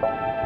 Bye.